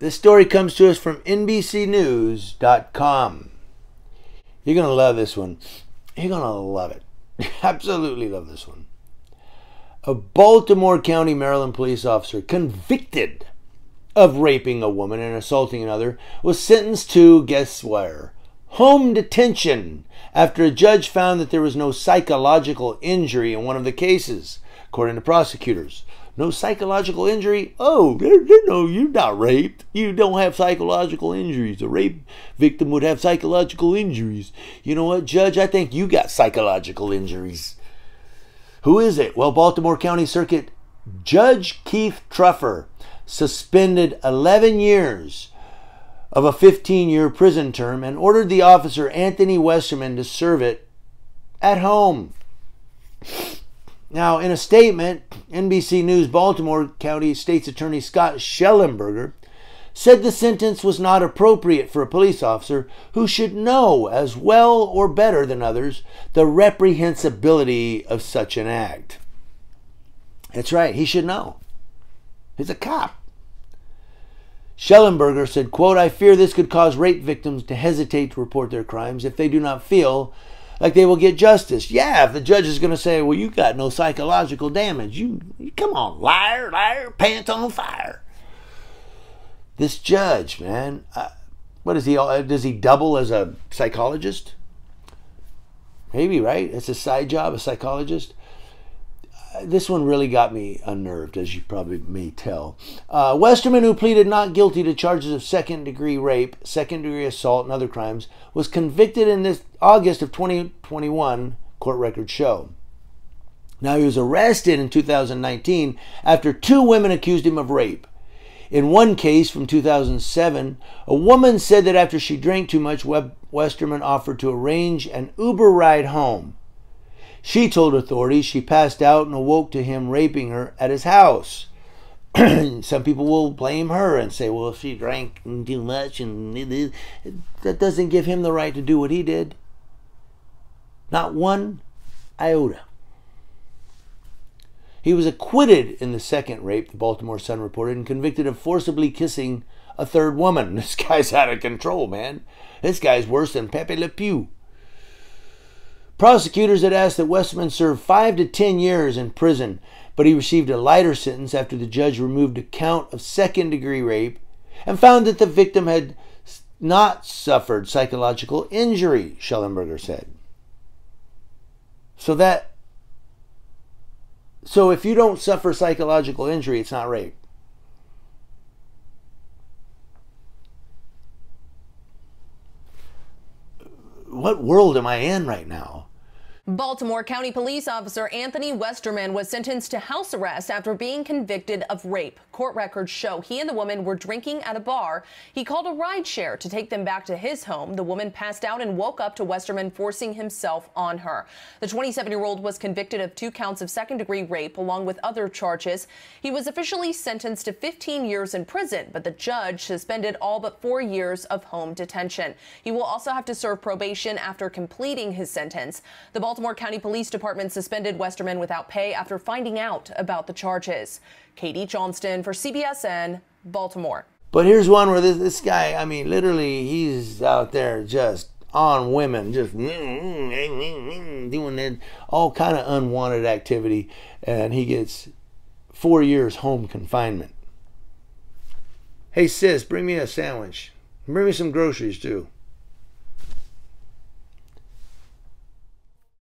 This story comes to us from NBCNews.com. You're going to love this one. You're going to love it. Absolutely love this one. A Baltimore County, Maryland police officer convicted of raping a woman and assaulting another was sentenced to, guess where? Home detention after a judge found that there was no psychological injury in one of the cases, according to prosecutors. No psychological injury? Oh, no, you're not raped. You don't have psychological injuries. A rape victim would have psychological injuries. You know what, Judge? I think you got psychological injuries. Who is it? Well, Baltimore County Circuit Judge Keith Truffer suspended 11 years of a 15 year prison term and ordered the officer Anthony Westerman to serve it at home. Now, in a statement, NBC News Baltimore County State's Attorney Scott Shellenberger said the sentence was not appropriate for a police officer who should know as well or better than others the reprehensibility of such an act. That's right, he should know. He's a cop. Shellenberger said, quote, I fear this could cause rape victims to hesitate to report their crimes if they do not feel like they will get justice. Yeah, if the judge is going to say, well, you got no psychological damage. You, you come on, liar, liar, pants on fire. This judge, man, uh, what is he? Uh, does he double as a psychologist? Maybe, right? It's a side job, a psychologist this one really got me unnerved, as you probably may tell. Uh, Westerman, who pleaded not guilty to charges of second degree rape, second degree assault, and other crimes, was convicted in this August of 2021, court records show. Now, he was arrested in 2019 after two women accused him of rape. In one case from 2007, a woman said that after she drank too much, Westerman offered to arrange an Uber ride home. She told authorities she passed out and awoke to him raping her at his house. Some people will blame her and say, well, she drank too much, and that doesn't give him the right to do what he did. Not one iota. He was acquitted in the second rape, the Baltimore Sun reported, and convicted of forcibly kissing a third woman. This guy's out of control, man. This guy's worse than Pepe Le Pew. Prosecutors had asked that Westman serve five to ten years in prison, but he received a lighter sentence after the judge removed a count of second degree rape and found that the victim had not suffered psychological injury, Shellenberger said. So that so if you don't suffer psychological injury, it's not rape. What world am I in right now? Baltimore County Police Officer Anthony Westerman was sentenced to house arrest after being convicted of rape. Court records show he and the woman were drinking at a bar. He called a ride share to take them back to his home. The woman passed out and woke up to Westerman forcing himself on her. The 27 year old was convicted of two counts of second degree rape along with other charges. He was officially sentenced to 15 years in prison, but the judge suspended all but four years of home detention. He will also have to serve probation after completing his sentence. The Baltimore County Police Department suspended Westerman without pay after finding out about the charges. Katie Johnston for CBSN, Baltimore. But here's one where this, this guy, I mean, literally, he's out there just on women, just mm, mm, mm, doing that, all kind of unwanted activity, and he gets four years home confinement. Hey sis, bring me a sandwich. Bring me some groceries too.